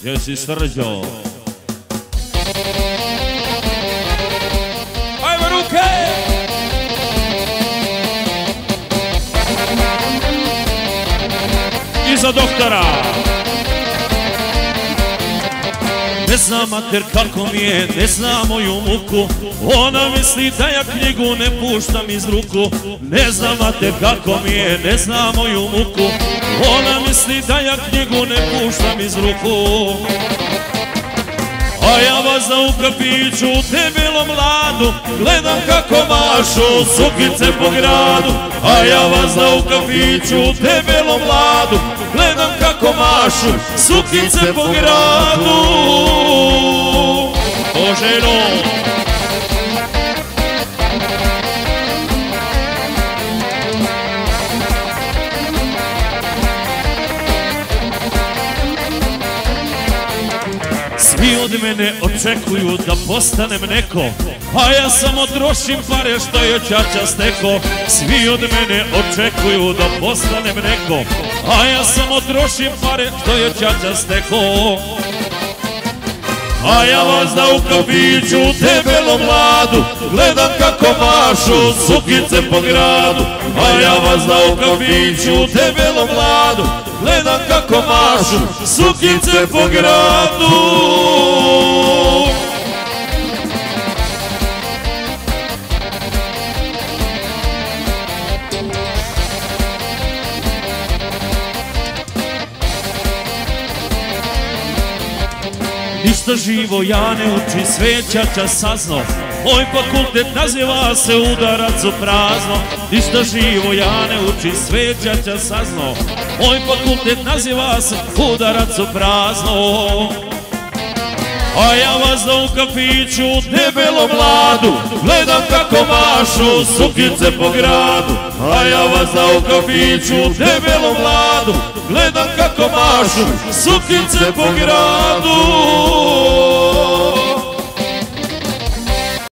Jesse Sergio. ¡Ay, Baruque! И за доктора! Ne zna mater kako mi je, ne zna moju muku. Ona misli da ja knjigu ne puštam iz ruku. Ne zna mater kako mi je, ne zna moju muku. Ona misli da ja knjigu ne puštam iz ruku. A ja vas da u kafiću debelom mladu Gledam kako mašu sukice po gradu. A ja vas da u kafiću debelom mladu Gledam kako mašu sukice po gradu Boženo Svi od mene očekuju da postanem neko A ja samo trošim pare što je čača steko. Svi od mene očekuju da postanem neko A ja samo trošim pare što je čača steko a ja vas da u kafiću debelo mladu Gledam kako mašu sukice po gradu. A ja vas da u kafiću debelo mladu Gledam kako mašu sukice po gradu Ništa živo ja ne uči, sve čača sazno. Moj fakultet naziva se udarac u prazno. Ništa živo ja ne uči, sve čača sazno. Moj fakultet naziva se udarac u prazno. A ja vas da u kafiću debelo mladu Gledam kako mašu sukice po gradu. A ja vas da u kafiću debelo mladu Gledam kako mašu sukice po gradu